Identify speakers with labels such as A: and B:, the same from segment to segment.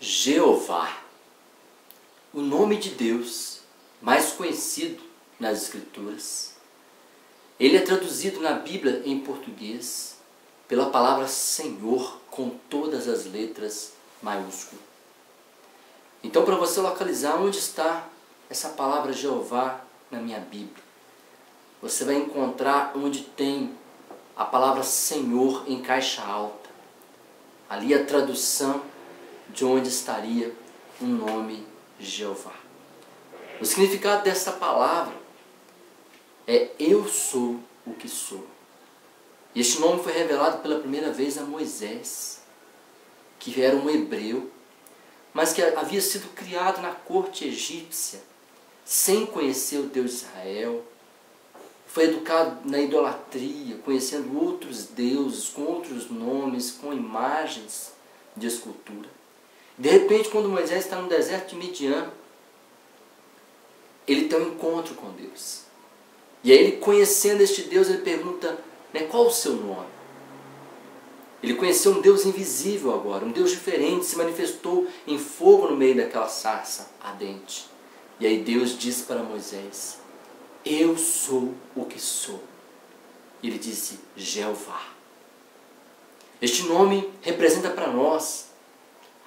A: Jeová, o nome de Deus mais conhecido nas Escrituras. Ele é traduzido na Bíblia em português pela palavra Senhor com todas as letras maiúsculas. Então, para você localizar onde está essa palavra Jeová na minha Bíblia, você vai encontrar onde tem a palavra Senhor em caixa alta. Ali a tradução de onde estaria o nome Jeová. O significado dessa palavra é Eu sou o que sou. E este nome foi revelado pela primeira vez a Moisés, que era um hebreu, mas que havia sido criado na corte egípcia, sem conhecer o Deus de Israel. Foi educado na idolatria, conhecendo outros deuses, com outros nomes, com imagens de escultura. De repente, quando Moisés está no deserto de Midian, ele tem um encontro com Deus. E aí, ele conhecendo este Deus, ele pergunta: né, qual o seu nome? Ele conheceu um Deus invisível agora, um Deus diferente, se manifestou em fogo no meio daquela sarça ardente. E aí Deus disse para Moisés: Eu sou o que sou. E ele disse: Jeová. Este nome representa para nós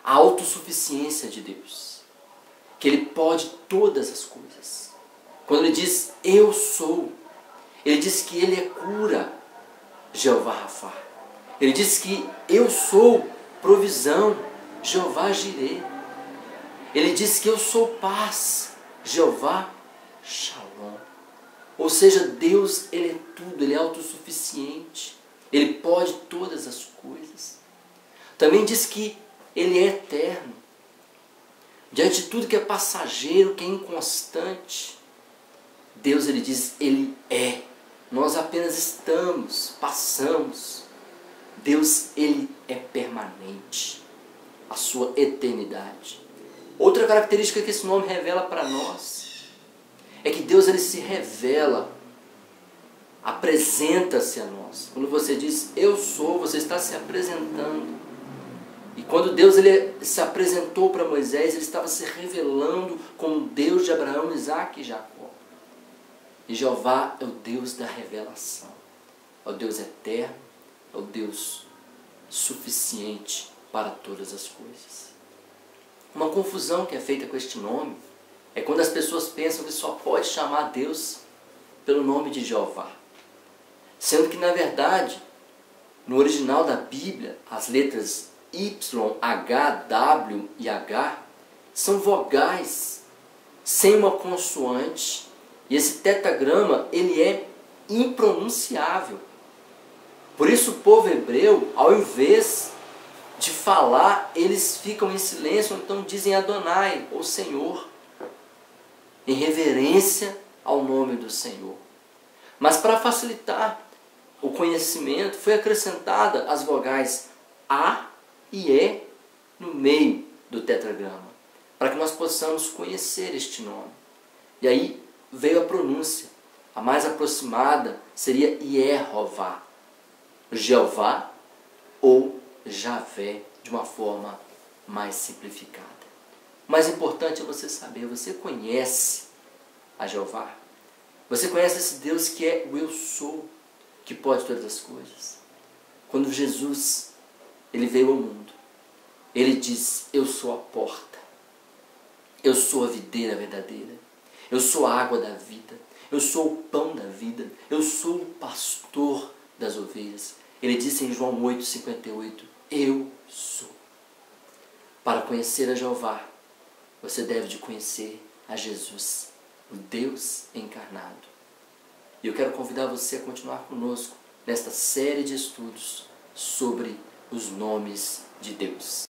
A: a autossuficiência de Deus. Que Ele pode todas as coisas. Quando Ele diz eu sou, Ele diz que Ele é cura, Jeová Rafa. Ele diz que eu sou provisão, Jeová Jireh. Ele diz que eu sou paz, Jeová Shalom. Ou seja, Deus, Ele é tudo, Ele é autossuficiente. Ele pode todas as coisas. Também diz que ele é eterno. Diante de tudo que é passageiro, que é inconstante, Deus ele diz, ele é. Nós apenas estamos, passamos. Deus ele é permanente. A sua eternidade. Outra característica que esse nome revela para nós é que Deus ele se revela, apresenta-se a nós. Quando você diz eu sou, você está se apresentando. E quando Deus ele se apresentou para Moisés, ele estava se revelando como Deus de Abraão, Isaac e Jacó. E Jeová é o Deus da revelação, é o Deus eterno, é o Deus suficiente para todas as coisas. Uma confusão que é feita com este nome é quando as pessoas pensam que só pode chamar Deus pelo nome de Jeová. Sendo que, na verdade, no original da Bíblia, as letras Y, H, W e H são vogais sem uma consoante. E esse tetagrama ele é impronunciável. Por isso o povo hebreu, ao invés de falar, eles ficam em silêncio, então dizem Adonai, ou Senhor, em reverência ao nome do Senhor. Mas para facilitar o conhecimento, foi acrescentada as vogais A e é no meio do tetragrama, para que nós possamos conhecer este nome. E aí veio a pronúncia. A mais aproximada seria Yehová, Jeová ou Javé, de uma forma mais simplificada. O mais importante é você saber, você conhece a Jeová? Você conhece esse Deus que é o eu sou, que pode todas as coisas? Quando Jesus ele veio ao mundo. Ele diz: Eu sou a porta. Eu sou a videira verdadeira. Eu sou a água da vida. Eu sou o pão da vida. Eu sou o pastor das ovelhas. Ele disse em João 8,58: Eu sou. Para conhecer a Jeová, você deve de conhecer a Jesus, o Deus encarnado. E eu quero convidar você a continuar conosco nesta série de estudos sobre os nomes de Deus.